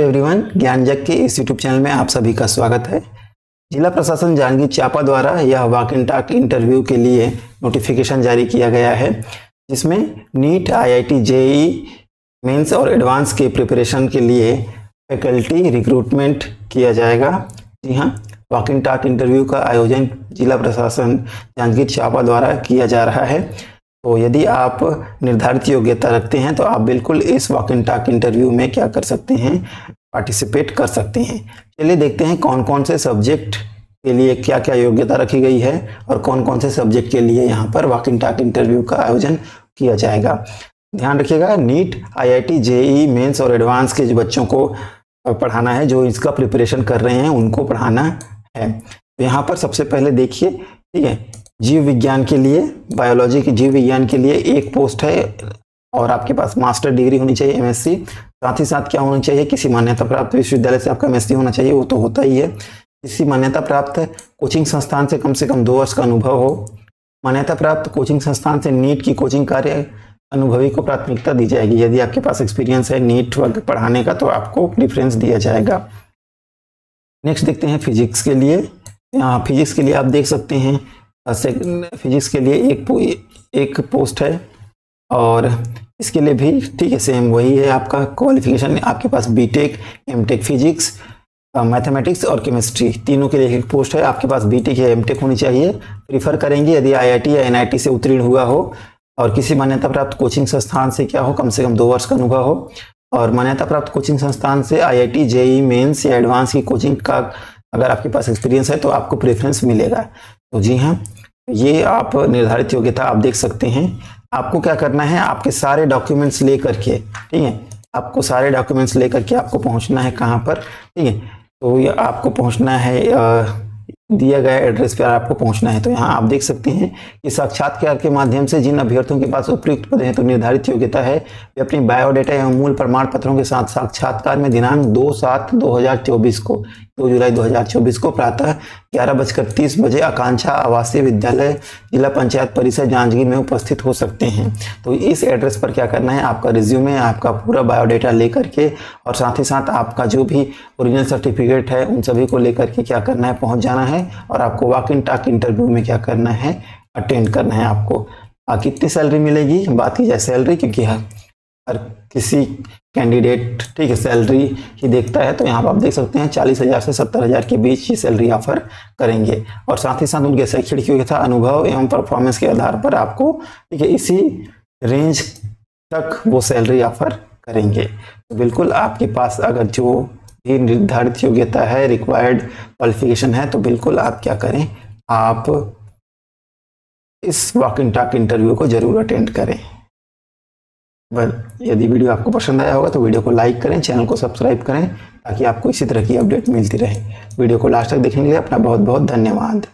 Everyone ज्ञान जग के इस यूट्यूब चैनल में आप सभी का स्वागत है। जिला प्रशासन जांजगीर चापा द्वारा यह वॉक इन टाक इंटरव्यू के लिए नोटिफिकेशन जारी किया गया है, जिसमें नीट आईआईटी जेई मेंस और एडवांस के प्रिपरेशन के लिए फैकल्टी रिक्रूटमेंट किया जाएगा। जी हाँ वॉक इन टाक इंटरव्यू का आयोजन जिला प्रशासन जांजगीर चापा द्वारा किया जा रहा है। तो यदि आप निर्धारित योग्यता रखते हैं तो आप बिल्कुल इस वॉक इन टाक इंटरव्यू में क्या कर सकते हैं? पार्टिसिपेट कर सकते हैं। चलिए देखते हैं कौन कौन से सब्जेक्ट के लिए क्या क्या योग्यता रखी गई है और कौन कौन से सब्जेक्ट के लिए यहाँ पर वॉक इन टाक इंटरव्यू का आयोजन किया जाएगा। ध्यान रखिएगा, NEET I I IIT JEE mains और एडवांस के बच्चों को पढ़ाना है, जो इसका प्रिपरेशन कर रहे हैं, उनको पढ़ाना है। तो यहाँ पर सबसे पहले देखिए, ठीक है? जीव विज्ञान के लिए बायोलॉजी के जीव विज्ञान के लिए एक पोस्ट है और आपके पास मास्टर डिग्री होनी चाहिए एमएससी साथ ही साथ क्या होना चाहिए? किसी मान्यता प्राप्त विश्वविद्यालय से आपका एमएससी होना चाहिए, वो तो होता ही है। किसी मान्यता प्राप्त कोचिंग संस्थान से कम से कम दो वर्ष का अनुभव हो। मान्यता प्राप्त कोचिंग संस्थान से नीट की कोचिंग कार्य अनुभवी को प्राथमिकता दी जाएगी। यदि आपके पास एक्सपीरियंस है नीट वर्ग पढ़ाने का तो आपको प्रिफरेंस दिया जाएगा। नेक्स्ट देखते हैं फिजिक्स के लिए। फिजिक्स के लिए आप देख सकते हैं फिजिक्स के लिए एक एक पोस्ट है और इसके लिए भी ठीक है सेम वही है आपका क्वालिफिकेशन आपके पास बीटेक एमटेक फिजिक्स मैथमेटिक्स और केमिस्ट्री तीनों के लिए एक पोस्ट है। आपके पास बीटेक या एमटेक होनी चाहिए। प्रीफर करेंगे यदि आईआईटी या एनआईटी से उत्तीर्ण हुआ हो और किसी मान्यता प्राप्त कोचिंग संस्थान से क्या हो, कम से कम दो वर्ष का अनुभव हो। और मान्यता प्राप्त कोचिंग संस्थान से आईआईटी जेई मेंस या एडवांस की कोचिंग का अगर आपके पास एक्सपीरियंस है तो आपको प्रेफरेंस मिलेगा। तो जी हाँ ये आप निर्धारित योग्यता आप देख सकते हैं। आपको क्या करना है? आपके सारे डॉक्यूमेंट्स ले करके ठीक है? आपको सारे डॉक्यूमेंट्स ले करके आपको पहुँचना है कहाँ पर, ठीक है? तो ये आपको पहुँचना है दिया गया एड्रेस पर आपको पहुँचना है तो यहाँ आप देख सकते हैं कि साक्षात्कार के माध्यम से जिन अभ्यर्थियों के पास उपयुक्त पद हैं तो निर्धारित योग्यता है। वे अपनी बायोडेटा एवं मूल प्रमाण पत्रों के साथ साक्षात्कार में दिनांक दो सात दो हज़ार चौबीस को, दो जुलाई 2024 को प्रातः ग्यारह बजकर तीस बजे आकांक्षा आवासीय विद्यालय, जिला पंचायत परिसर, जांजगीर में उपस्थित हो सकते हैं। तो इस एड्रेस पर क्या करना है, आपका रिज्यूमे आपका पूरा बायोडेटा लेकर के और साथ ही साथ आपका जो भी ओरिजिनल सर्टिफिकेट है, उन सभी को लेकर के क्या करना है, पहुँच जाना है। और आपको वॉक इन टाक इंटरव्यू में क्या करना है अटेंड करना है आपको। आ, कितनी सैलरी मिलेगी? बात की जाए सैलरी क्योंकि हर हर किसी कैंडिडेट ठीक है सैलरी ही देखता है तो यहाँ पर आप देख सकते हैं चालीस हज़ार से सत्तर हज़ार के बीच ही सैलरी ऑफ़र करेंगे। और साथ ही साथ उनके शैक्षणिक योग्यता अनुभव एवं परफॉर्मेंस के आधार पर आपको ठीक है इसी रेंज तक वो सैलरी ऑफ़र करेंगे। तो बिल्कुल आपके पास अगर जो भी निर्धारित योग्यता है रिक्वायर्ड क्वालिफिकेशन है तो बिल्कुल आप क्या करें, आप इस वॉक इन टॉक इंटरव्यू को ज़रूर अटेंड करें। बस, यदि वीडियो आपको पसंद आया होगा तो वीडियो को लाइक करें चैनल को सब्सक्राइब करें, ताकि आपको इसी तरह की अपडेट मिलती रहे। वीडियो को लास्ट तक देखने के लिए अपना बहुत बहुत धन्यवाद।